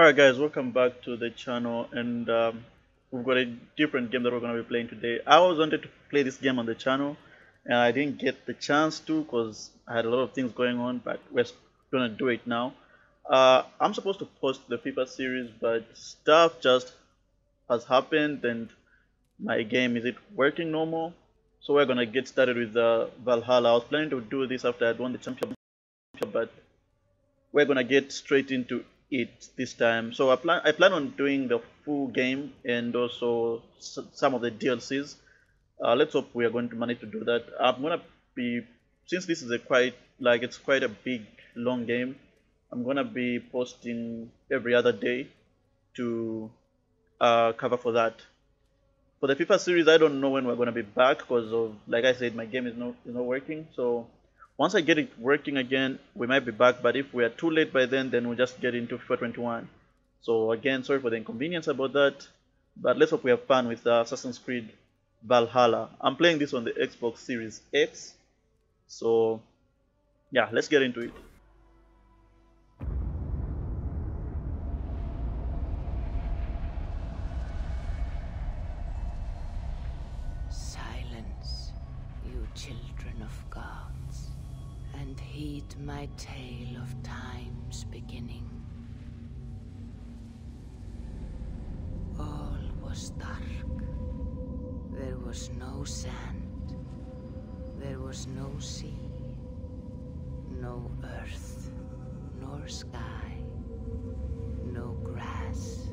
Alright guys, welcome back to the channel and um, we've got a different game that we're going to be playing today. I always wanted to play this game on the channel and I didn't get the chance to because I had a lot of things going on but we're going to do it now. Uh, I'm supposed to post the FIFA series but stuff just has happened and my game isn't working normal. So we're going to get started with uh, Valhalla. I was planning to do this after I'd won the championship but we're going to get straight into it this time. So I plan I plan on doing the full game and also some of the DLCs. Uh, let's hope we are going to manage to do that. I'm gonna be since this is a quite like it's quite a big long game. I'm gonna be posting every other day to uh, cover for that. For the FIFA series, I don't know when we're gonna be back because of like I said, my game is not is not working. So once I get it working again, we might be back, but if we are too late by then, then we'll just get into FIFA 21. So again, sorry for the inconvenience about that, but let's hope we have fun with uh, Assassin's Creed Valhalla. I'm playing this on the Xbox Series X, so yeah, let's get into it. My tale of time's beginning. All was dark. There was no sand. There was no sea. No earth, nor sky. No grass,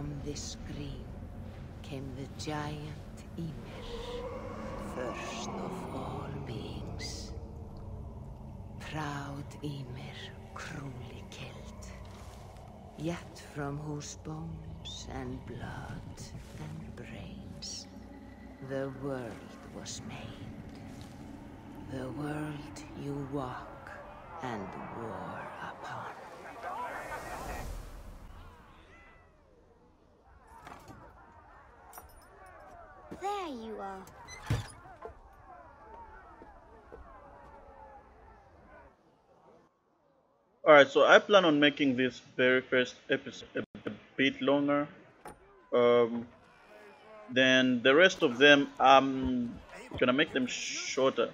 from this scream came the giant Ymir, first of all beings. Proud Ymir, cruelly killed, yet from whose bones and blood and brains the world was made. The world you walk and war There you are. Alright, so I plan on making this very first episode a, bit longer. Um, then the rest of them, I'm gonna make them shorter.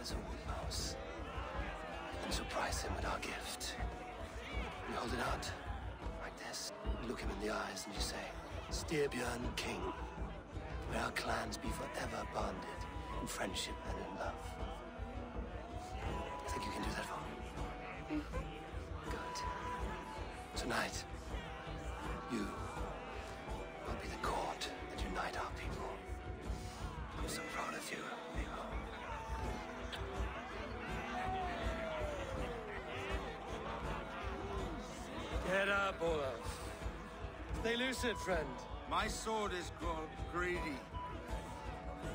As a wood mouse. And surprise him with our gift. We hold it out, like this. You look him in the eyes and you say, Styrbjörn King. May our clans be forever bonded in friendship and in love. I think you can do that for me. Mm. Good. Tonight, you Stay lucid, friend. My sword is called Greedy.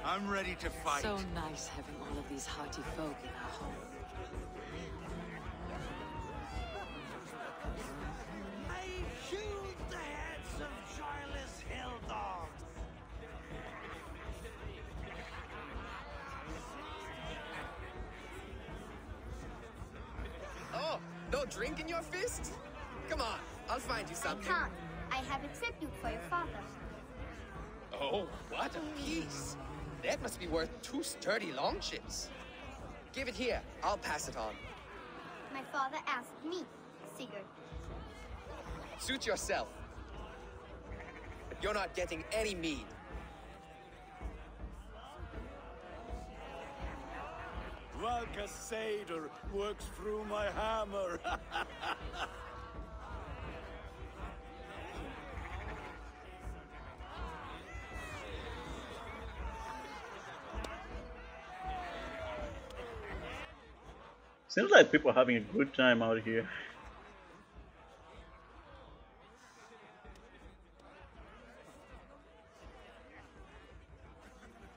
I'm ready to fight. So nice having all of these hearty folk in our home. two sturdy longships. Give it here. I'll pass it on. My father asked me, Sigurd. Suit yourself. You're not getting any mead. Valka Seder works through my hammer. Seems like people are having a good time out here.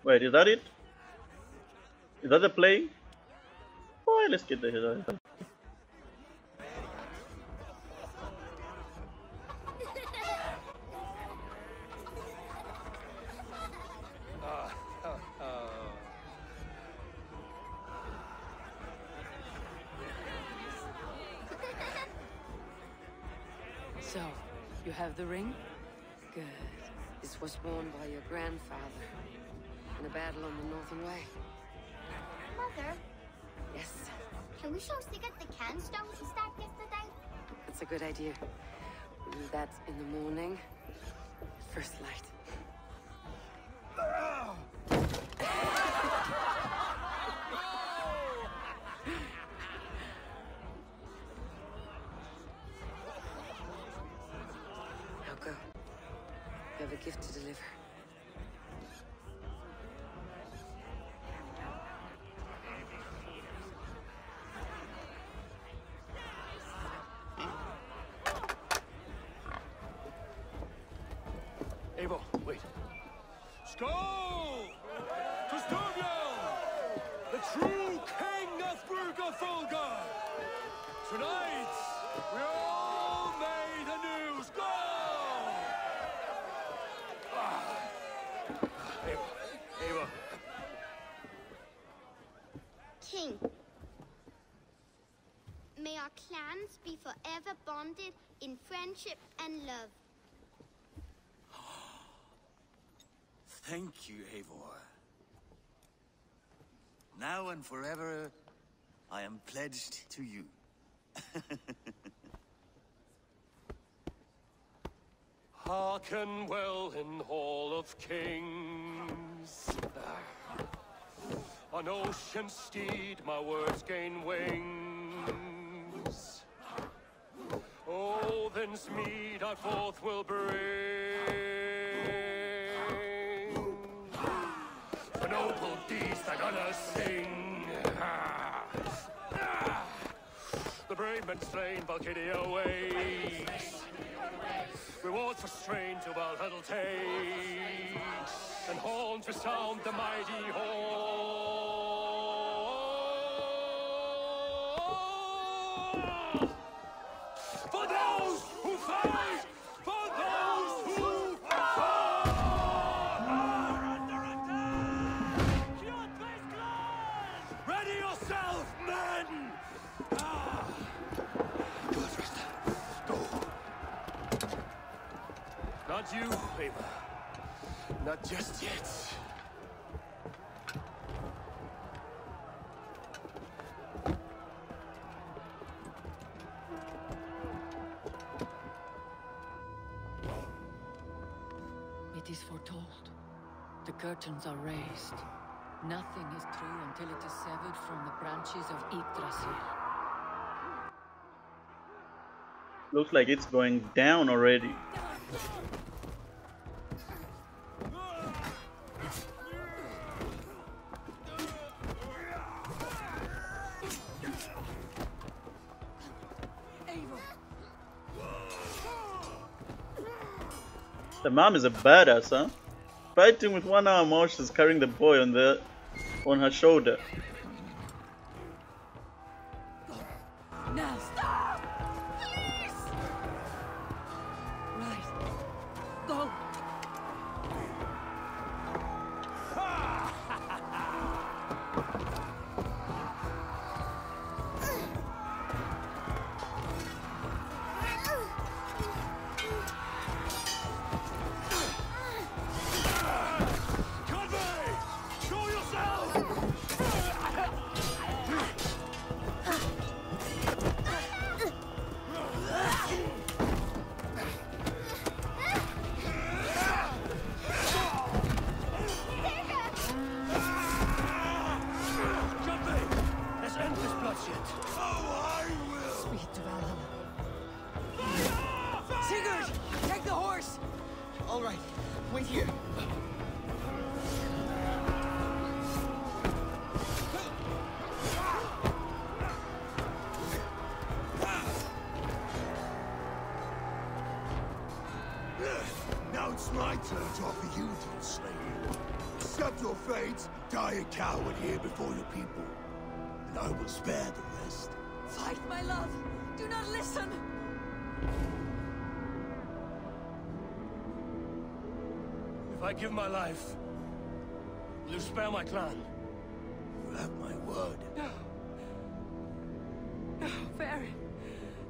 Wait, is that it? Is that the play? Boy, let's get the out a battle on the Northern Way. Mother, Yes, can we show Sigurd the canstone he stacked yesterday? that's a good idea. We'll do that in the morning. First light. Now go. You have a gift to deliver. Skål! To Styrbjörn, the true king of Rygjafylke! Tonight, we all made anew. Skål! Ah. Eivor. King. May our clans be forever bonded in friendship and love. Thank you, Eivor. Now and forever, I am pledged to you. Hearken well in Hall of Kings. On ocean steed, my words gain wings. Odin's mead I forth will bring. That gonna sing. The brave men slain, Valkyria waits. Rewards for strain to Valhalla takes, and horns resound the mighty horn. Not just yet. It is foretold. The curtains are raised. Nothing is true until it is severed from the branches of Yggdrasil. Looks like it's going down already. The mom is a badass, huh? Fighting with one arm while she's carrying the boy on the on her shoulder. It's my turn to offer you to slay you. Accept your fate, die a coward here before your people, and I will spare the rest. Fight, my love! Do not listen! If I give my life, will you spare my clan? You have my word. No. No, Varin.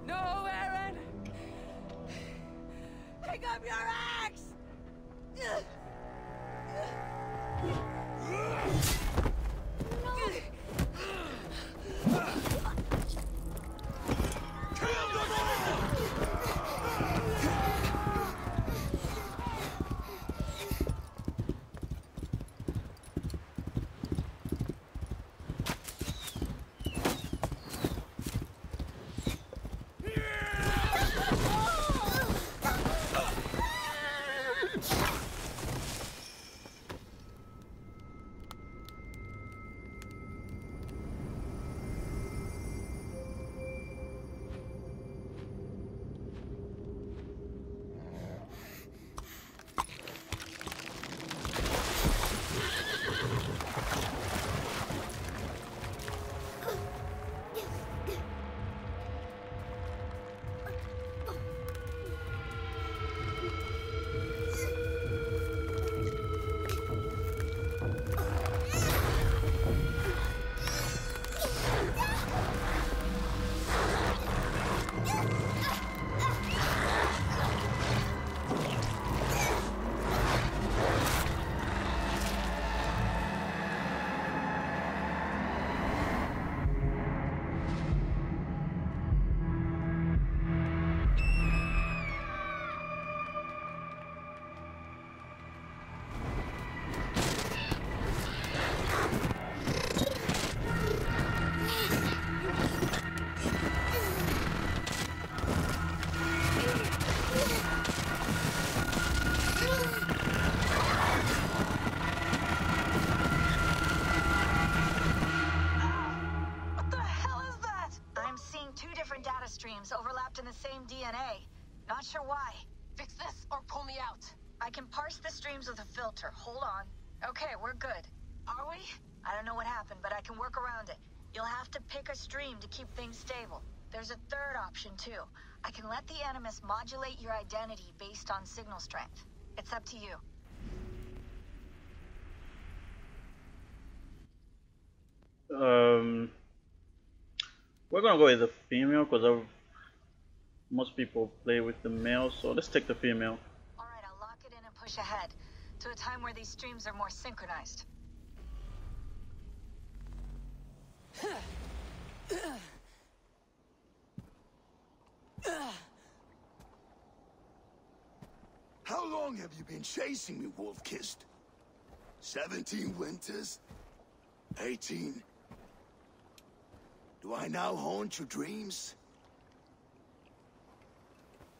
No, Varin! Pick up your axe! In the same DNA. Not sure why. Fix this or pull me out. I can parse the streams with a filter. Hold on. Okay, we're good. Are we? I don't know what happened, but I can work around it. You'll have to pick a stream to keep things stable. There's a third option, too. I can let the Animus modulate your identity based on signal strength. It's up to you. Um, we're gonna go with the female because most people play with the male, so let's take the female. Alright, I'll lock it in and push ahead to a time where these streams are more synchronized. How long have you been chasing me, Wolf-Kissed? Seventeen winters? Eighteen? Do I now haunt your dreams?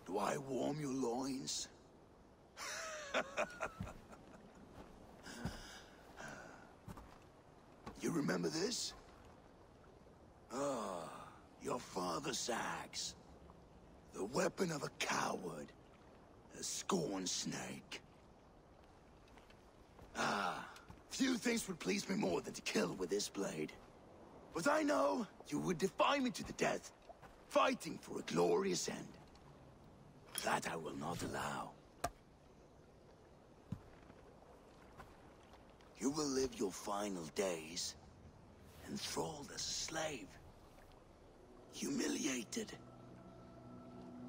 Do I warm your loins? you remember this? Ah, your father's axe. The weapon of a coward. A scorn snake. Ah, few things would please me more than to kill with this blade. But I know you would defy me to the death, fighting for a glorious end. That I will not allow. You will live your final days enthralled as a slave. Humiliated.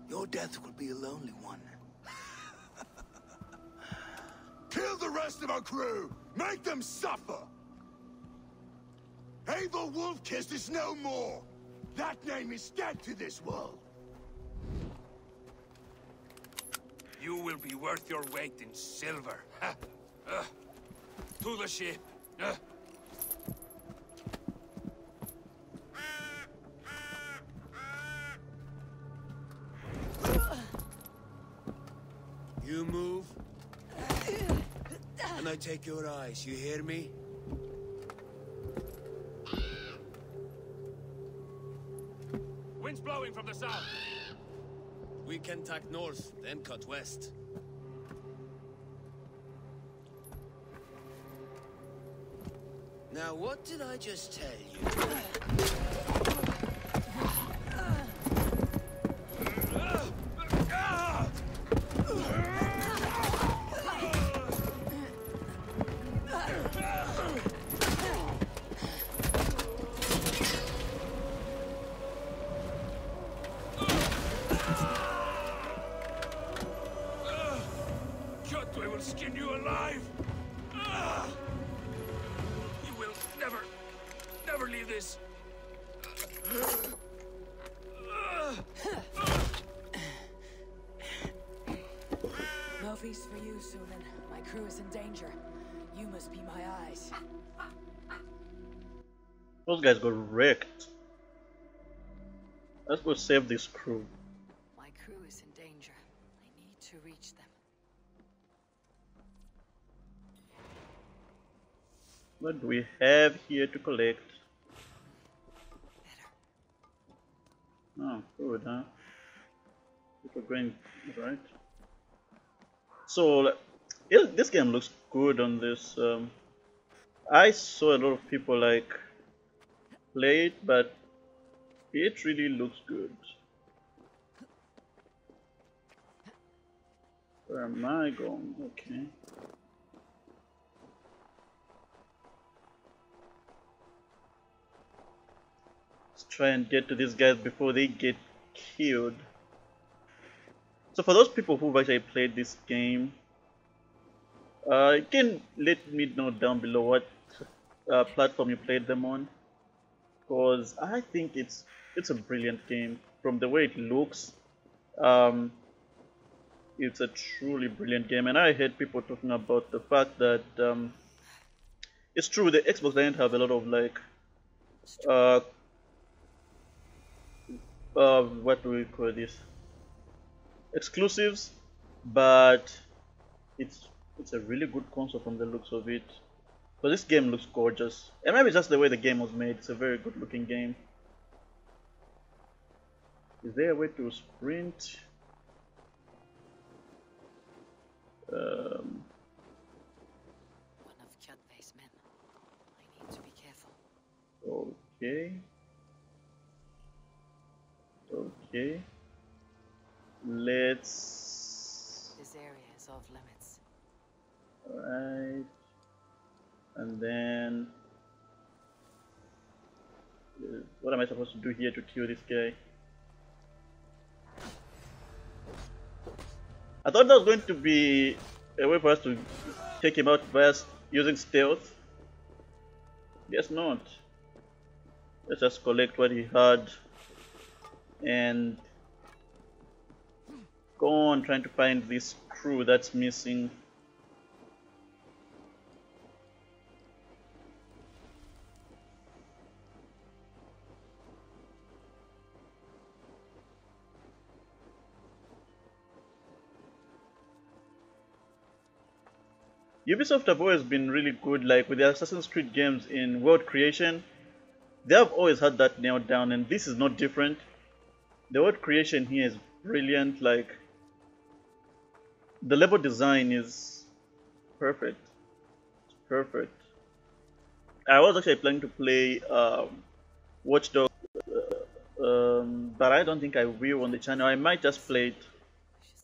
Your death will be a lonely one. Kill the rest of our crew! Make them suffer! Eivor Wolf-Kissed is no more! That name is dead to this world! You will be worth your weight in silver. To the ship. You move, and I take your eyes. You hear me? Wind's blowing from the south. We can tack north, then cut west. Now, what did I just tell you? Those guys got wrecked. Let's go save this crew. My crew is in danger. I need to reach them. What do we have here to collect? Oh, good, huh? People going right. So, it, this game looks good on this. Um, I saw a lot of people like play it, but it really looks good. Where am I going? Okay. Let's try and get to these guys before they get killed. So for those people who've actually played this game, uh, you can let me know down below what uh, platform you played them on, because I think it's it's a brilliant game. From the way it looks. Um, it's a truly brilliant game, and I heard people talking about the fact that um, it's true the Xbox didn't have a lot of like uh, uh, what do we call this? Exclusives but it's it's a really good console from the looks of it but this game looks gorgeous and maybe just the way the game was made it's a very good looking game is there a way to sprint um, One of Kjotve's men. I need to be careful. okay okay let's This area is off limits. Alright. And then uh, what am I supposed to do here to kill this guy? I thought that was going to be a way for us to take him out first using stealth. Guess not. Let's just collect what he had and go on trying to find this crew that's missing. Ubisoft have always been really good, like with the Assassin's Creed games in world creation. They have always had that nailed down, and this is not different. The world creation here is brilliant. Like the level design is perfect. Perfect. I was actually planning to play um, Watch Dogs, uh, um, but I don't think I will on the channel. I might just play it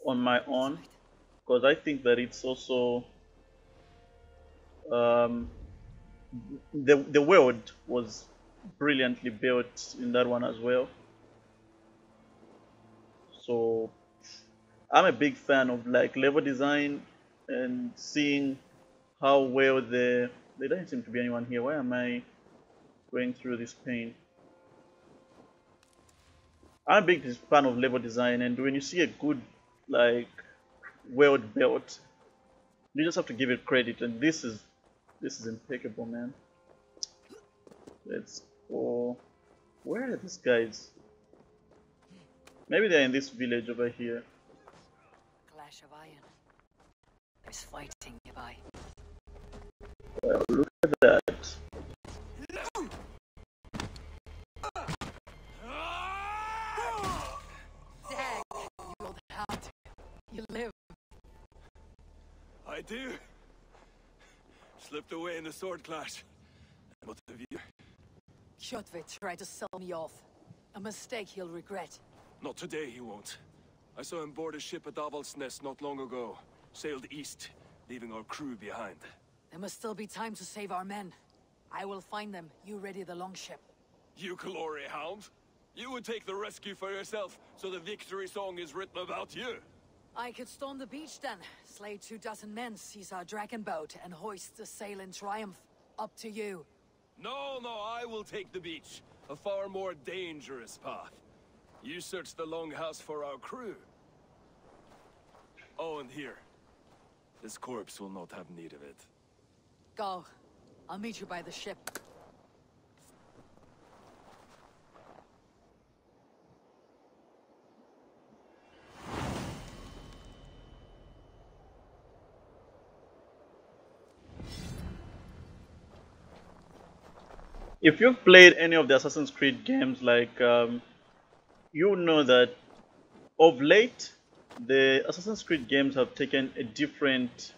on my own because I think that it's also um, the the world was brilliantly built in that one as well. So I'm a big fan of like level design and seeing how well the there doesn't seem to be anyone here. Why am I going through this pain? I'm a big fan of level design and when you see a good like world built you just have to give it credit and this is this is impeccable man let's go where are these guys maybe they're in this village over here Clash of Iron. There's fighting nearby. Well, look at that. Dag, you old hound. You live. I do. Slipped away in the sword clash. What have you? Kjotve tried to sell me off. A mistake he'll regret. Not today, he won't. I saw him board a ship at Avaldsnes not long ago. Sailed east, leaving our crew behind. There must still be time to save our men. I will find them. You ready the longship. You glory hound? You would take the rescue for yourself, so the victory song is written about you. I could storm the beach then, slay two dozen men, seize our dragon boat, and hoist the sail in triumph. Up to you. No, no, I will take the beach. A far more dangerous path. You search the longhouse for our crew. Oh, and here. This corpse will not have need of it. Go. I'll meet you by the ship. If you've played any of the Assassin's Creed games, like um, you know that of late, the Assassin's Creed games have taken a different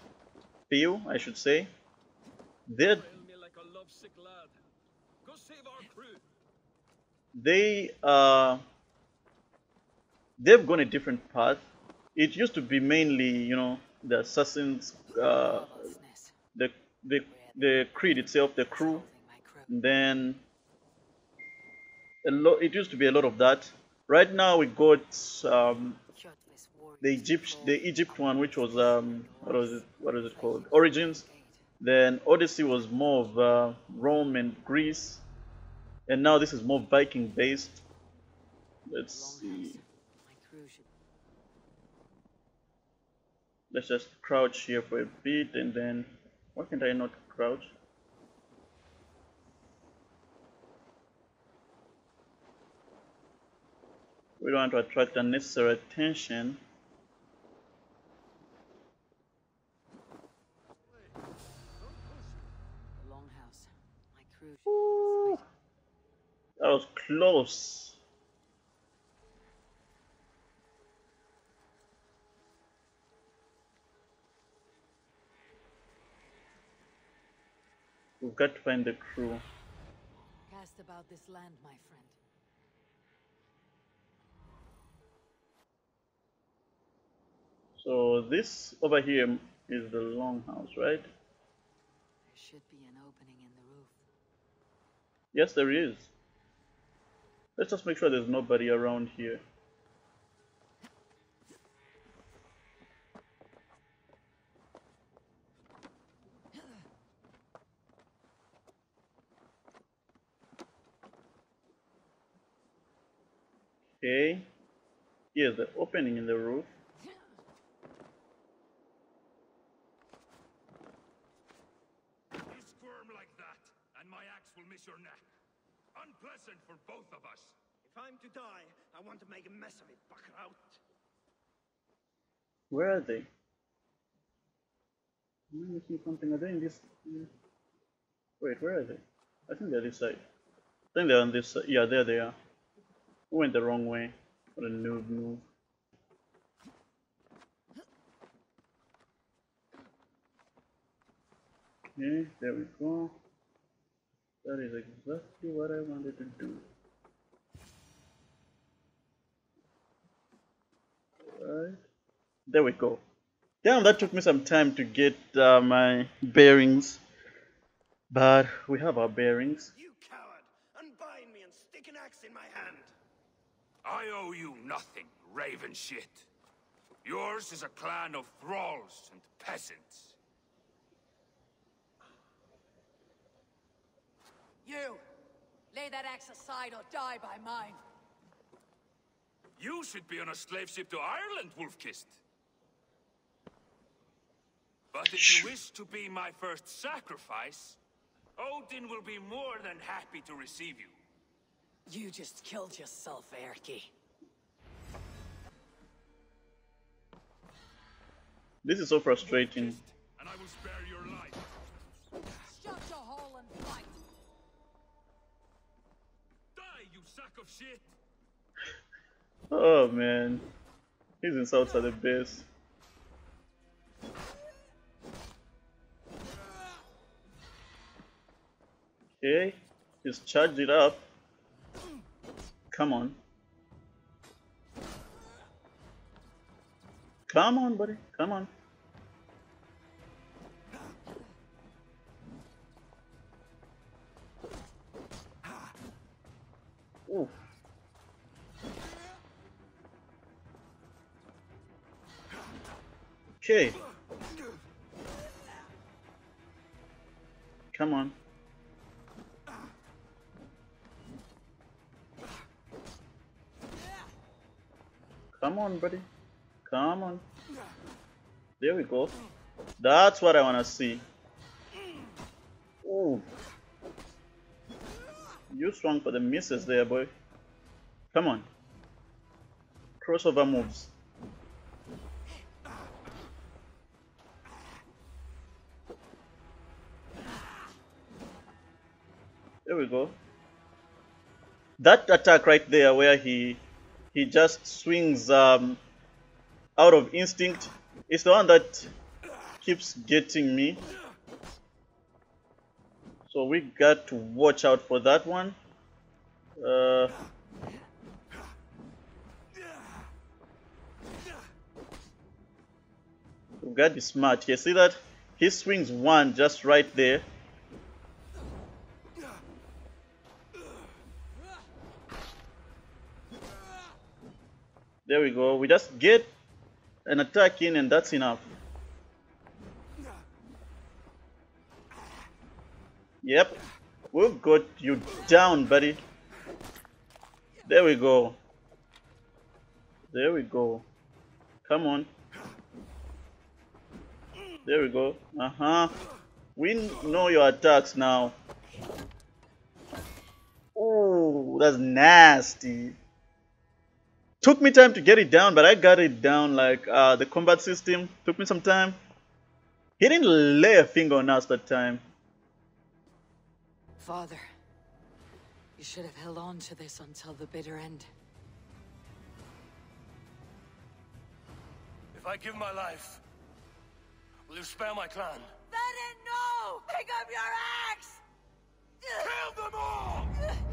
feel, I should say. They're, they uh, they've gone a different path. It used to be mainly, you know, the assassins, uh, the the the creed itself, the crew. Crew. Then a lot. It used to be a lot of that. Right now we got um, the Egypt, the Egypt one, which was um, what was it? What was it called? Origins. Then Odyssey was more of uh, Rome and Greece, and now this is more Viking based. Let's see. Let's just crouch here for a bit, and then why can't I not crouch? We don't want to attract unnecessary attention. the longhouse. My crew should That was close. We've got to find the crew. Cast about this land, my friend. So this over here is the longhouse, right? There should be an opening in the roof. Yes, there is. Let's just make sure there's nobody around here. Okay. Here's the opening in the roof. You squirm like that, and my axe will miss your neck. Unpleasant for both of us. If I'm to die, I want to make a mess of it, Buckraut. Where are they? I'm I missing something? Are they in this? Wait, where are they? I think they're this side. I think they're on this side. Yeah, there they are. We went the wrong way. What a noob move. Okay, there we go. That is exactly what I wanted to do. Right. There we go. Damn, that took me some time to get uh, my bearings. But we have our bearings. You coward! Unbind me and stick an axe in my hand. I owe you nothing, raven shit. Yours is a clan of thralls and peasants. You! Lay that axe aside or die by mine. You should be on a slave ship to Ireland, Wolf-Kissed. But if you wish to be my first sacrifice, Odin will be more than happy to receive you. You just killed yourself, Erky. This is so frustrating. And I will spare shit! Oh man. His insults are the best. Okay, just charge it up. Come on. Come on, buddy. Come on. Okay. Come on. Come on, buddy. Come on. There we go. That's what I want to see. Ooh. You swung for the misses there, boy. Come on. Crossover moves. Go. That attack right there where he he just swings um, out of instinct is the one that keeps getting me. So we got to watch out for that one. Uh, we got to be smart. You see that? He swings one just right there. Go. We just get an attack in and that's enough. Yep. We've got you down, buddy. There we go. There we go. Come on. There we go. Uh-huh. We know your attacks now. Oh, that's nasty. Took me time to get it down, but I got it down like uh, the combat system. Took me some time. He didn't lay a finger on us that time. Father, you should have held on to this until the bitter end. If I give my life, will you spare my clan? Then no! Pick up your axe! Kill them all!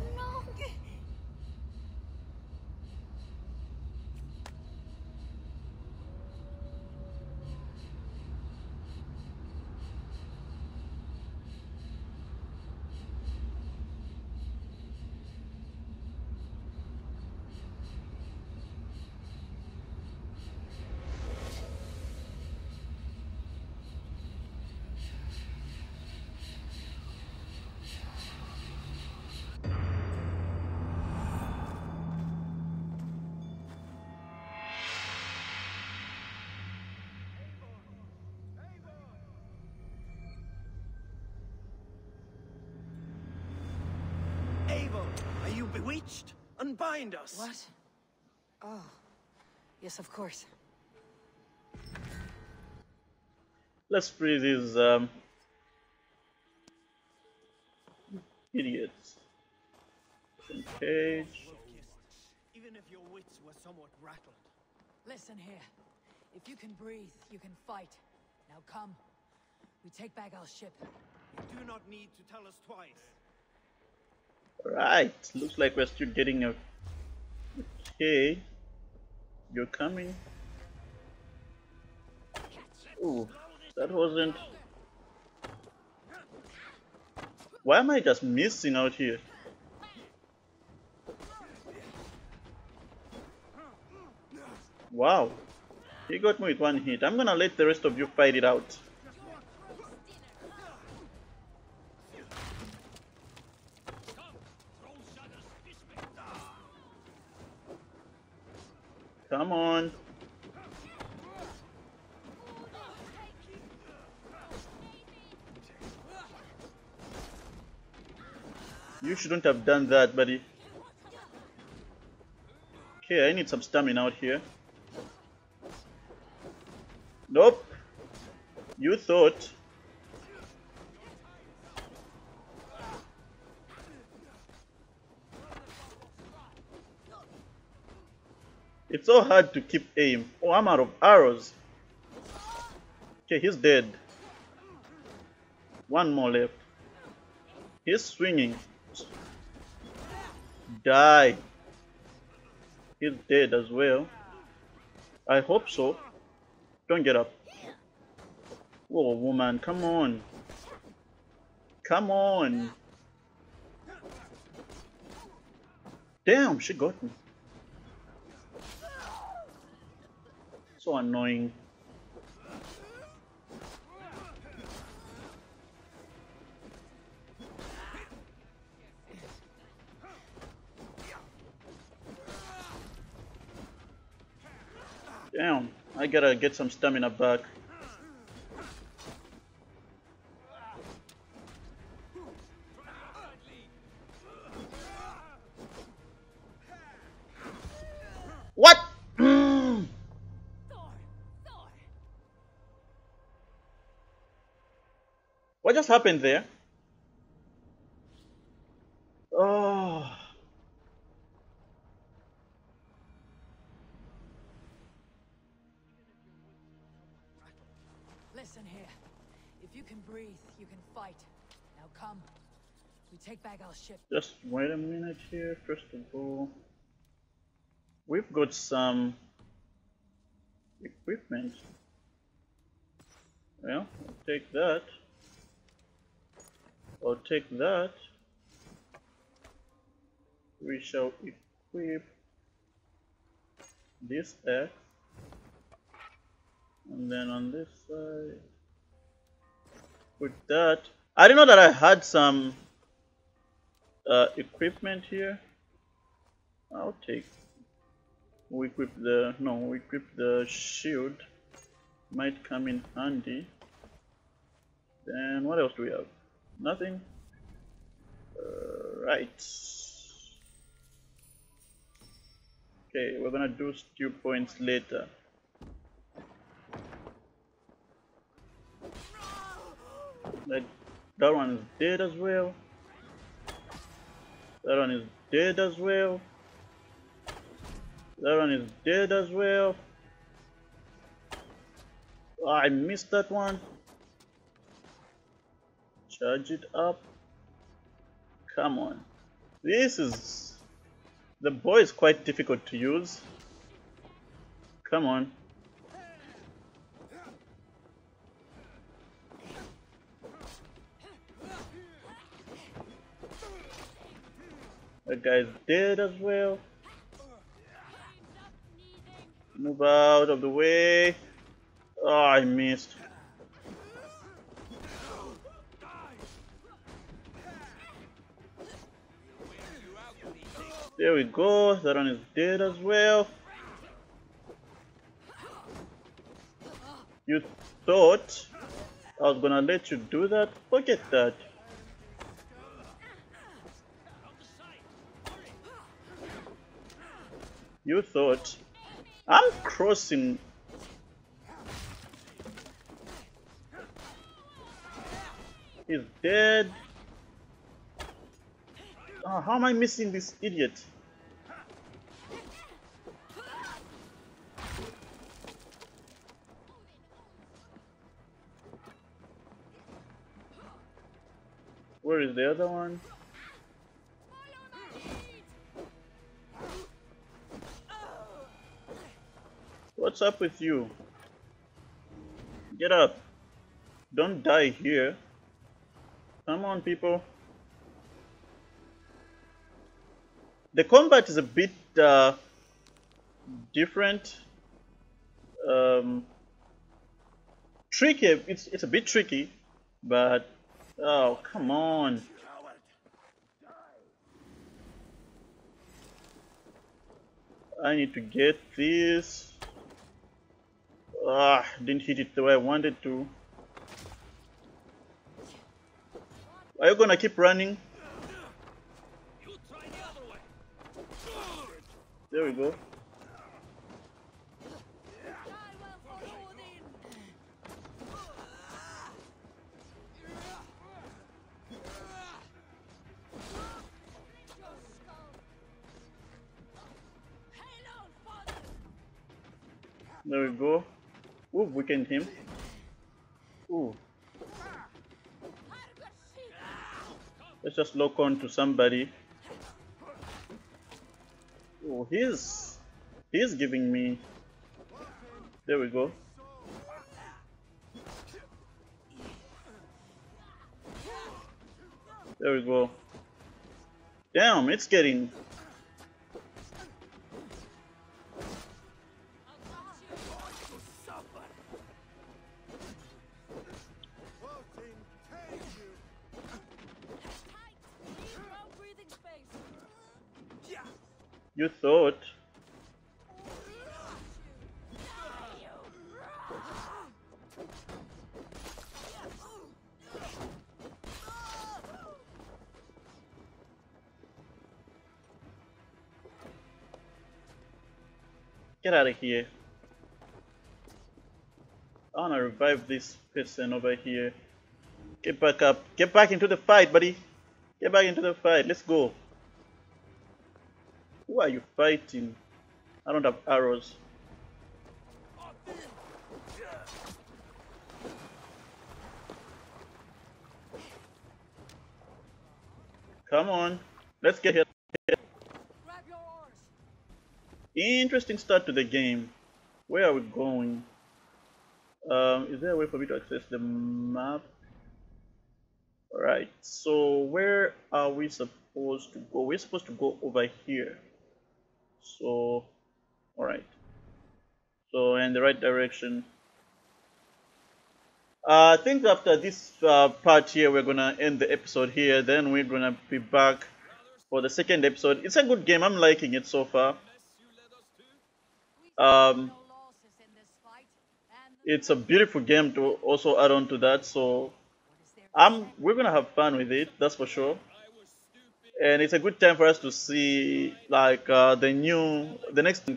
bewitched? Unbind us. What? Oh. Yes, of course. Let's free these um, idiots. Cage. Even if your wits were somewhat rattled. Listen here. If you can breathe, you can fight. Now come. We take back our ship. You do not need to tell us twice. Right. Looks like we're still getting a. Okay. You're coming. Ooh, that wasn't. Why am I just missing out here? Wow. He got me with one hit. I'm gonna let the rest of you fight it out. Shouldn't have done that, buddy. Okay, I need some stamina out here. Nope. You thought It's so hard to keep aim. Oh, I'm out of arrows. Okay, he's dead. One more left. He's swinging. Die. He's dead as well. I hope so. Don't get up. Whoa, woman, come on. Come on. Damn, she got me. So annoying. Damn, I gotta get some stamina back. What? what just happened there? Come. We take back our ship. Just wait a minute here, first of all. We've got some equipment. Well, I'll take that. I'll take that. We shall equip this X. And then on this side, put that. I didn't know that I had some uh, equipment here. I'll take. We equip the no. We equip the shield. Might come in handy. Then what else do we have? Nothing. Uh, right. Okay, we're gonna do stew points later. That that one is dead as well. That one is dead as well. That one is dead as well. Oh, I missed that one. Charge it up. Come on. This is... The bow is quite difficult to use. Come on. That guy's dead as well. Move out of the way. Oh, I missed. There we go. That one is dead as well. You thought I was gonna let you do that? Forget that. You thought I'm crossing He's dead. Oh, how am I missing this idiot? Where is the other one? What's up with you? Get up. Don't die here. Come on, people. The combat is a bit uh, different. Um, tricky. It's it's a bit tricky, but oh come on. I need to get this. Ah, didn't hit it the way I wanted to. Are you gonna keep running? There we go. There we go. Ooh, weakened him. Ooh. Let's just lock on to somebody. Oh, he's he's giving me. There we go. There we go. Damn, it's getting You thought. Get out of here. I wanna revive this person over here. Get back up. Get back into the fight, buddy. Get back into the fight. Let's go. Who are you fighting? I don't have arrows. Come on. Let's get here. Interesting start to the game. Where are we going? Um, is there a way for me to access the map? Alright, so where are we supposed to go? We're supposed to go over here. So, alright. So, in the right direction. Uh, I think after this uh, part here, we're gonna end the episode here. Then we're gonna be back for the second episode. It's a good game. I'm liking it so far. Um, it's a beautiful game to also add on to that. So, I'm we're gonna have fun with it. That's for sure and it's a good time for us to see like uh, the new the next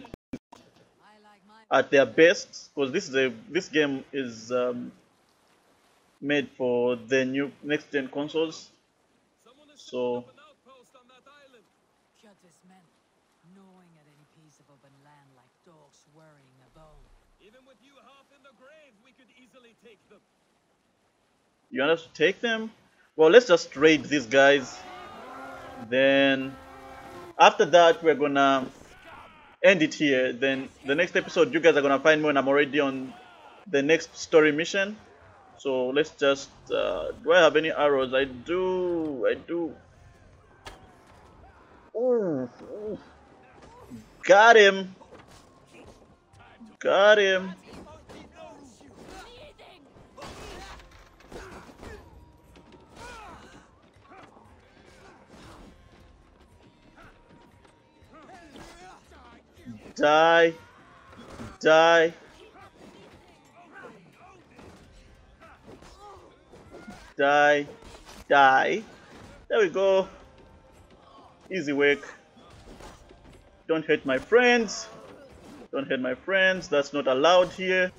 at their best because this is a this game is um, made for the new next gen consoles so You want us to take them? Well, let's just raid these guys then after that we're gonna end it here. Then the next episode you guys are gonna find me when i'm already on the next story mission. So let's just uh, do i have any arrows? I do i do. Ooh, ooh. got him. Got him Die. Die. Die. Die. There we go. Easy work. Don't hurt my friends. Don't hurt my friends. That's not allowed here.